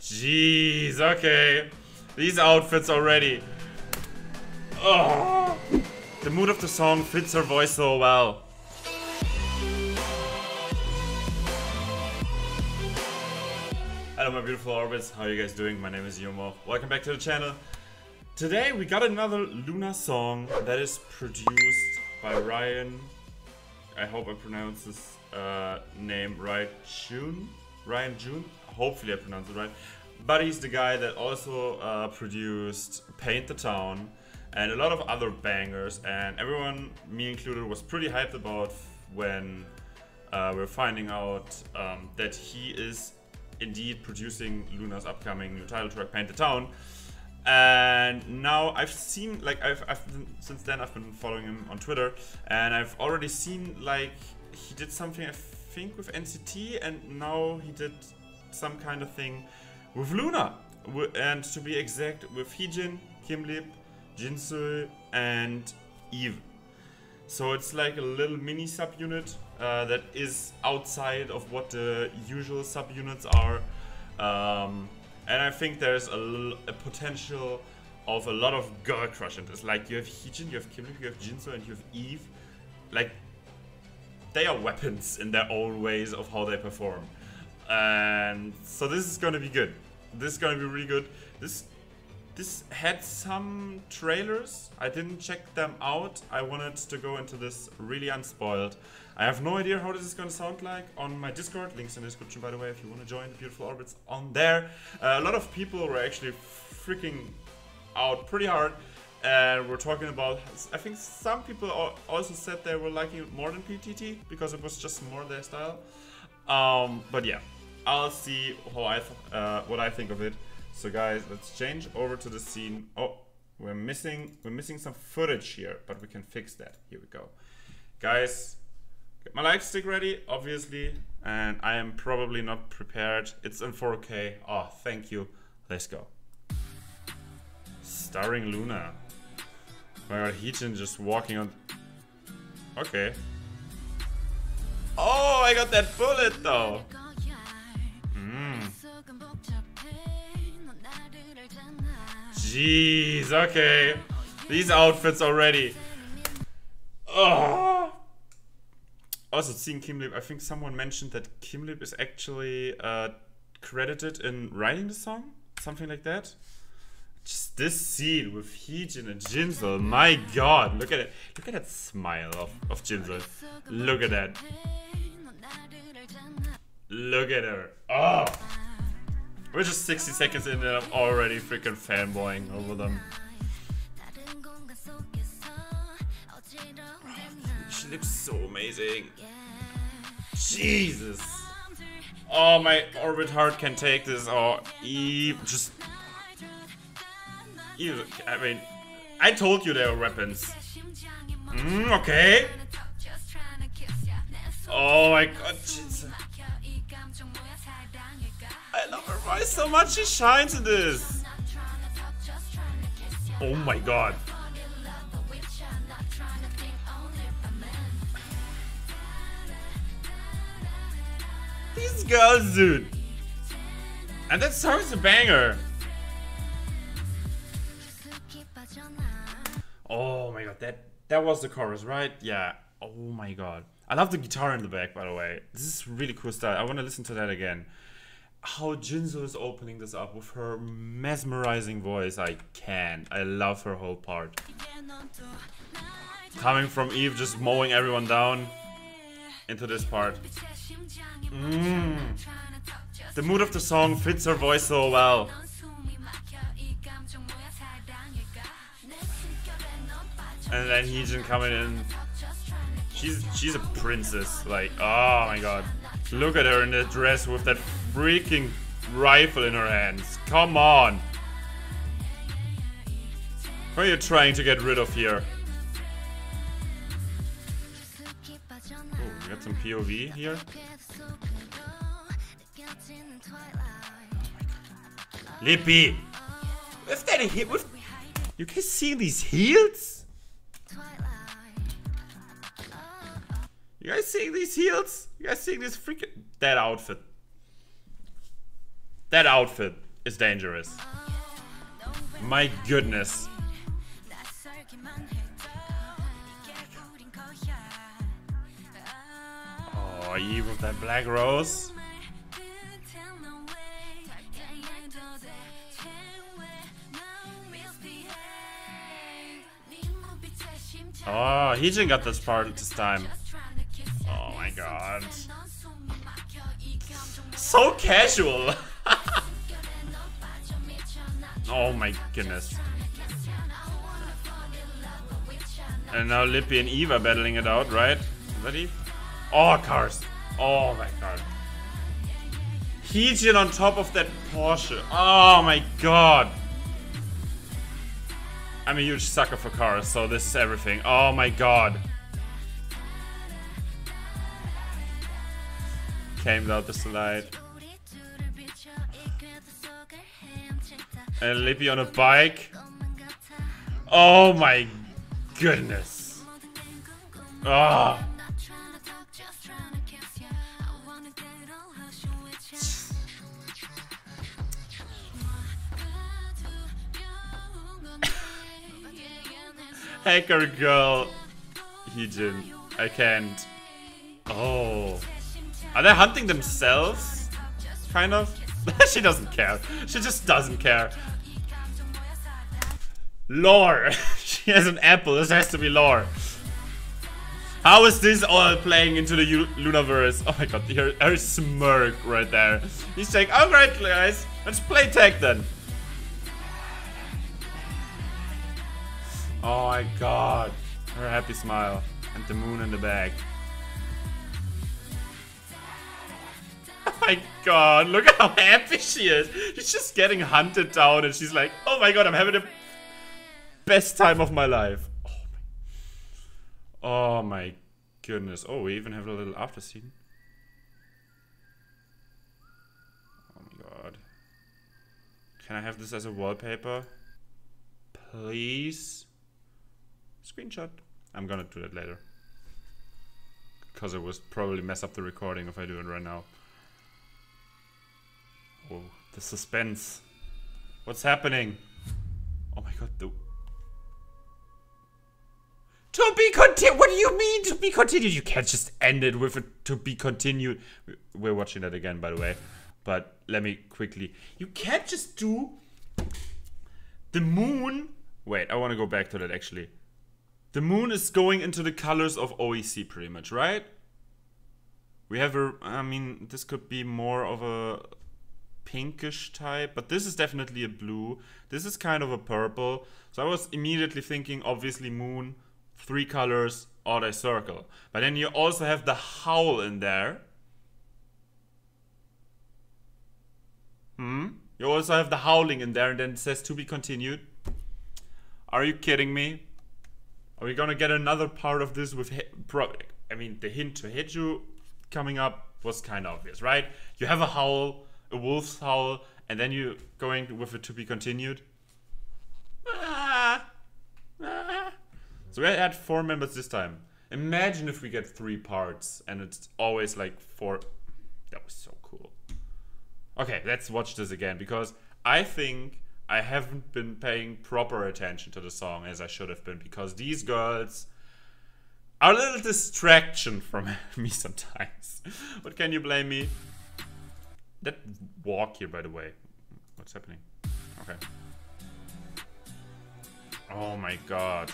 Jeez, okay. These outfits already. Oh, the mood of the song fits her voice so well. Hello my beautiful orbits, how are you guys doing? My name is Yumo. Welcome back to the channel. Today we got another LOONA song that is produced by Ryan. I hope I pronounce this uh, name right. Jhun? Ryan Jhun? Hopefully I pronounced it right. But he's the guy that also uh, produced Paint the Town and a lot of other bangers. And everyone, me included, was pretty hyped about when uh, we're finding out um, that he is indeed producing LOONA's upcoming new title track, Paint the Town. And now I've seen, like, I've, I've been, since then I've been following him on Twitter, and I've already seen, like, he did something, I think, with NCT, and now he did some kind of thing with LOONA. And to be exact, with Heejin, Kimlip, JinSoul, and Yves. So it's like a little mini subunit uh, that is outside of what the usual subunits are. Um, and I think there's a, a, potential of a lot of girl crush in this. Like you have Heejin, you have Kim Lip, you have JinSoul, and you have Yves. Like they are weapons in their own ways of how they perform. And so this is gonna be good. This is gonna be really good. This this had some trailers. I didn't check them out. I wanted to go into this really unspoiled. I have no idea how this is going to sound like on my Discord. Links in the description, by the way, if you want to join the beautiful orbits on there. Uh, a lot of people were actually freaking out pretty hard. And we're talking about, I think some people also said they were liking it more than PTT because it was just more their style. Um, but yeah, I'll see how I uh, what I think of it. So guys, let's change over to the scene. Oh, we're missing we're missing some footage here, but we can fix that. Here we go. Guys, get my light stick ready, obviously, and I am probably not prepared. It's in 4K. Oh, thank you. Let's go. Starring LOONA. My god, Heejin just walking on... Okay. Oh, I got that bullet though. Jeez, okay. These outfits already. Oh. Also, seeing Kim Lip, I think someone mentioned that Kim Lip is actually uh, credited in writing the song, something like that. Just this scene with Heejin and JinSoul, my god, look at it. Look at that smile of, of JinSoul. Look at that. Look at her. Oh. We're just 60 seconds in and I'm already freaking fanboying over them. She looks so amazing. Jesus. Oh, my orbit heart can take this. Oh, Yves, just... Yves, I mean, I told you they were weapons. Mm, okay. Oh my god, Jesus. Voice so much. She shines in this. Oh my god. These girls, dude. And that song is a banger. Oh my god, that that was the chorus, right? Yeah. Oh my god. I love the guitar in the back, by the way. This is really cool style. I want to listen to that again how JinSoul is opening this up with her mesmerizing voice. I can't. I love her whole part. Coming from Yves just mowing everyone down into this part. Mm. The mood of the song fits her voice so well. And then Heejin coming in. She's she's a princess. Like, oh my god. Look at her in that dress with that freaking rifle in her hands. Come on. What are you trying to get rid of here? Oh, we got some POV here. Lippy! With that hit with You can see these heels? You guys seeing these heels? You guys seeing this freaking... That outfit. That outfit. is dangerous. My goodness. Oh, Yves with that black rose. Oh, he didn't got this part this time. Oh my god. So casual. oh my goodness. And now Lippy and Eva battling it out, right? Is that Yves? Oh, cars. Oh my god. Heejin on top of that Porsche. Oh my god. I'm a huge sucker for cars, so this is everything. Oh my god. Came out the slide. And Lippy on a bike. Oh my goodness. Ah. Oh. Hacker girl. Heejin. I can't. Oh. Are they hunting themselves? Kind of? she doesn't care. She just doesn't care. Lore. she has an apple. This has to be lore. How is this all playing into the U LOONAverse? Oh my god, her, her smirk right there. He's saying, alright guys, let's play tag then. Oh my god. Her happy smile. And the moon in the back. My god, look how happy she is. She's just getting hunted down and she's like, oh my god, I'm having the best time of my life. Oh my, oh my goodness. Oh, we even have a little after scene. Oh my god. Can I have this as a wallpaper? Please? Screenshot. I'm gonna do that later. Because it would probably mess up the recording if I do it right now. Oh, the suspense. What's happening? Oh my god, the... To be continued! What do you mean to be continued? You can't just end it with a to be continued. We're watching that again, by the way. But let me quickly... You can't just do... The moon... Wait, I want to go back to that, actually. The moon is going into the colors of OEC pretty much, right? We have a, I mean, this could be more of a pinkish type, but this is definitely a blue. This is kind of a purple. So I was immediately thinking, obviously moon, three colors, odd eye circle. But then you also have the howl in there. Hmm? You also have the howling in there and then it says to be continued. Are you kidding me? Are we gonna get another part of this with... I mean, the hint to Heiju coming up was kind of obvious, right? You have a howl, a wolf's howl, and then you're going with it to be continued. Ah, ah. So we had four members this time. Imagine if we get three parts and it's always like four. That was so cool. Okay, let's watch this again because I think I haven't been paying proper attention to the song as I should have been because these girls are a little distraction from me sometimes. but can you blame me? That walk here, by the way. What's happening? Okay. Oh my god.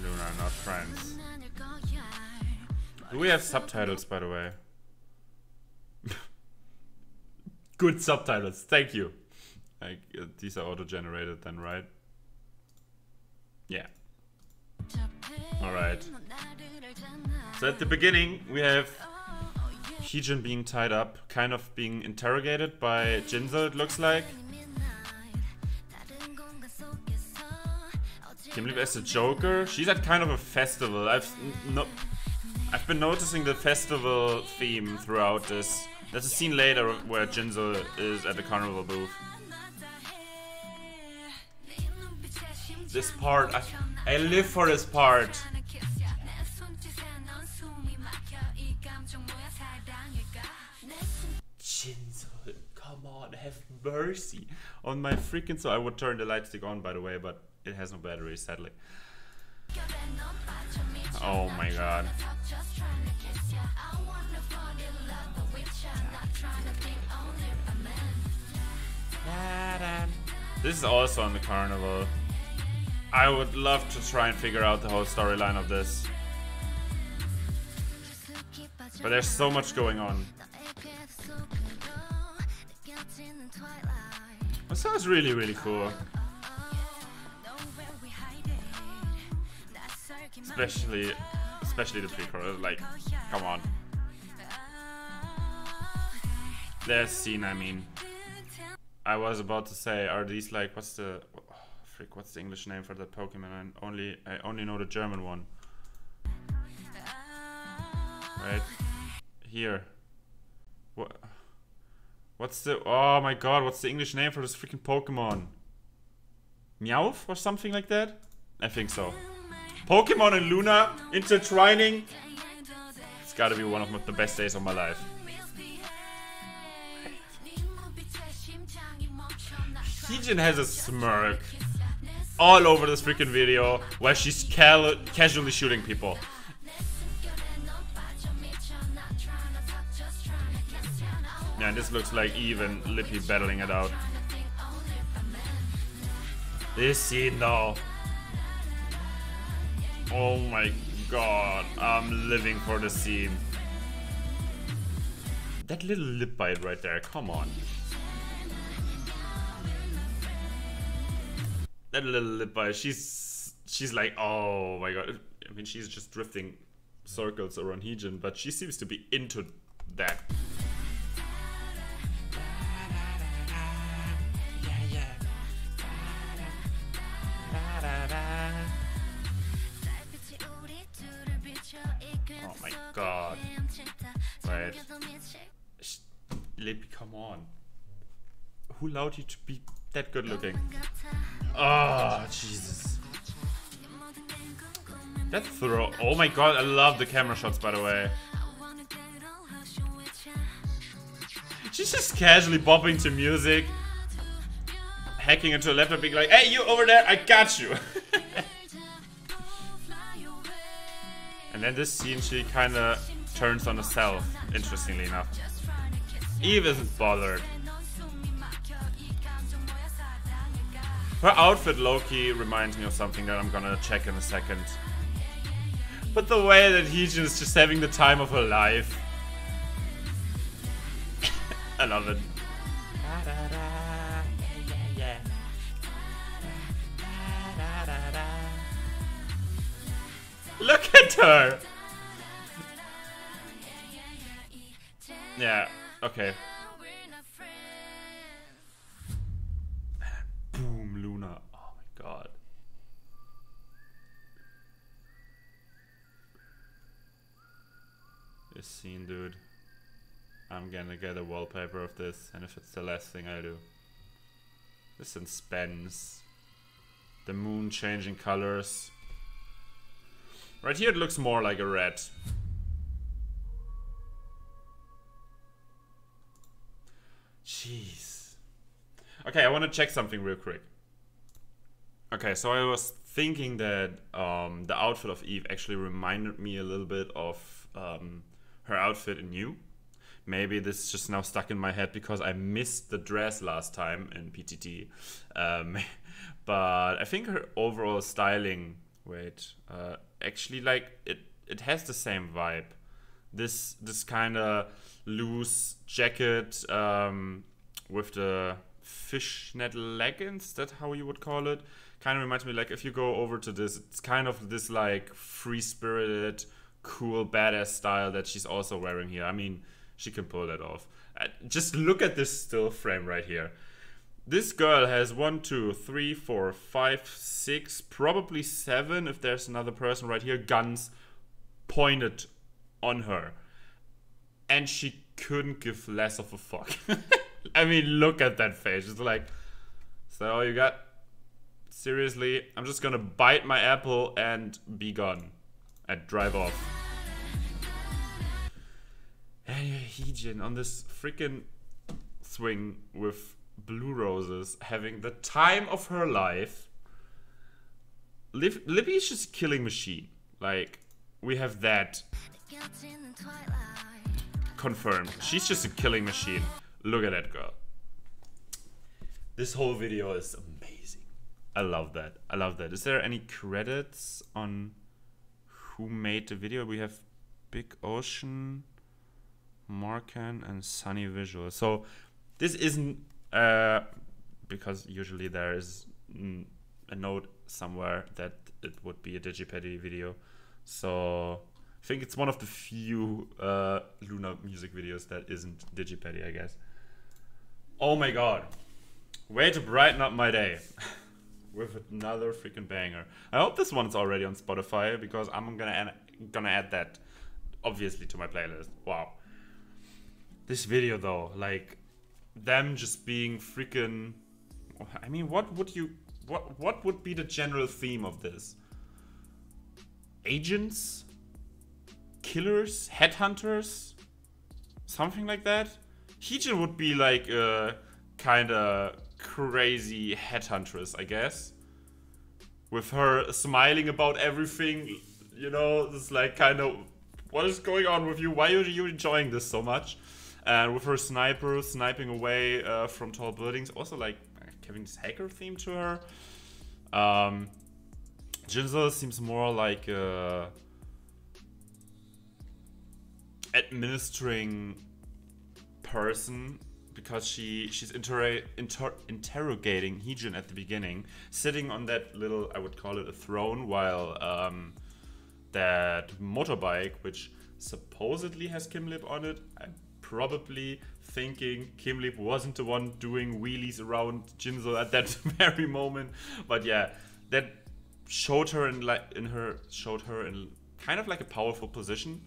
LOONA, not friends. Do we have subtitles, by the way? Good subtitles. Thank you. Like, uh, these are auto-generated then, right? Yeah. Alright. So at the beginning, we have Heejin being tied up, kind of being interrogated by JinSoul, it looks like. Kim as a Joker. She's at kind of a festival. I've no, I've been noticing the festival theme throughout this there's a scene later where JinSoul is at the carnival booth. This part, I, I live for this part. Come on, have mercy on my freaking soul. I would turn the light stick on, by the way, but it has no battery, sadly. Oh my god. This is also on the carnival. I would love to try and figure out the whole storyline of this. But there's so much going on. That sounds really, really cool. Especially, especially the pre-chorus. Like, come on. There's scene, I mean. I was about to say, are these like, what's the, frick, what's the English name for that Pokemon? I only, I only know the German one. Right here. What? What's the? Oh my God! What's the English name for this freaking Pokemon? Meowth or something like that? I think so. Pokemon and LOONA intertwining. It's got to be one of the best days of my life. Heejin has a smirk all over this freaking video where she's casually shooting people. Yeah, this looks like even Lippy battling it out. This scene though. Oh my god, I'm living for the scene. That little lip bite right there, come on. That little lip bite, she's she's like, oh my god. I mean, she's just drifting circles around Heejin, but she seems to be into that. Oh my god. Right. Lippy, come on. Who allowed you to be that good looking? Oh, Jesus. That throw. Oh my god, I love the camera shots, by the way. She's just casually bopping to music. Hacking into a laptop, being like, hey, you over there, I got you. And then this scene, she kind of turns on herself, interestingly enough. Yves isn't bothered. Her outfit, Loki, reminds me of something that I'm gonna check in a second. But the way that Heejin is just having the time of her life. I love it. Look at her! Yeah, okay. This scene, dude. I'm gonna get a wallpaper of this, and if it's the last thing I do. This in The moon changing colors. Right here it looks more like a red. Jeez. Okay, I want to check something real quick. Okay, so I was thinking that um, the outfit of Yves actually reminded me a little bit of um, her outfit You. Maybe this is just now stuck in my head because I missed the dress last time in PTT. Um, but I think her overall styling, wait, uh, actually like it it has the same vibe. This this kind of loose jacket um, with the fishnet leggings. That how you would call it. Kind of reminds me like if you go over to this, it's kind of this like free spirited, cool badass style that she's also wearing here. I mean, she can pull that off. Uh, just look at this still frame right here. This girl has one, two, three, four, five, six, probably seven, if there's another person right here, guns pointed on her. And she couldn't give less of a fuck. I mean, look at that face. It's like, so you got? Seriously, I'm just gonna bite my apple and be gone. And drive off. Heejin on this freaking swing with blue roses, having the time of her life. Liv- Libby is just a killing machine. Like, we have that confirmed. She's just a killing machine. Look at that girl. This whole video is amazing. I love that. I love that. Is there any credits on who made the video? We have Big Ocean, Markan, and Sunny Visual. So this isn't uh, because usually there is a note somewhere that it would be a Digipedi video. So I think it's one of the few uh, LOONA music videos that isn't Digipedi, I guess. Oh my god. Way to brighten up my day. With another freaking banger. I hope this one's already on Spotify because I'm gonna add, gonna add that obviously to my playlist. Wow. This video though, like them just being freaking I mean what would you what what would be the general theme of this? Agents? Killers? Headhunters? Something like that? Heejin would be like a kinda crazy headhuntress, I guess. With her smiling about everything, you know, this like kind of what is going on with you? Why are you enjoying this so much? And with her sniper sniping away uh, from tall buildings, also like having this hacker theme to her. Um, JinSoul seems more like a administering person because she she's inter inter interrogating Heejin at the beginning, sitting on that little I would call it a throne, while um, that motorbike, which supposedly has Kim Lip on it, I'm probably thinking Kim Lip wasn't the one doing wheelies around JinSoul at that very moment, but yeah, that showed her in like in her showed her in kind of like a powerful position.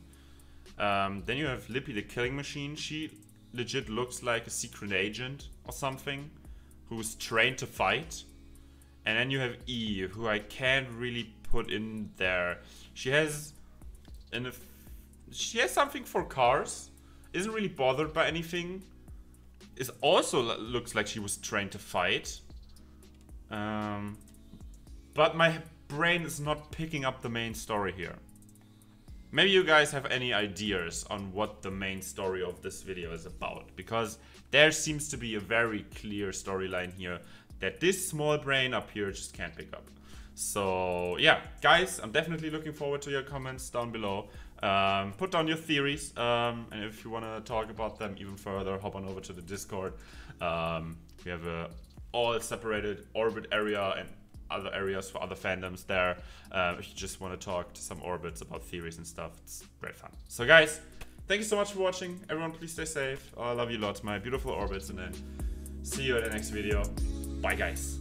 Um, then you have Lippy the killing machine. She legit looks like a secret agent or something who's trained to fight. And then you have E, who I can't really put in there. She has an she has something for cars. Isn't really bothered by anything. Is also looks like she was trained to fight. Um, but my brain is not picking up the main story here. Maybe you guys have any ideas on what the main story of this video is about, because there seems to be a very clear storyline here that this small brain up here just can't pick up. So yeah, guys, I'm definitely looking forward to your comments down below. Um, put down your theories, um, and if you want to talk about them even further, hop on over to the Discord. Um, we have a all separated orbit area and other areas for other fandoms there. Um, if you just want to talk to some orbits about theories and stuff, it's great fun. So guys, thank you so much for watching. Everyone, please stay safe. I love you lots, my beautiful orbits, and then see you in the next video. Bye, guys.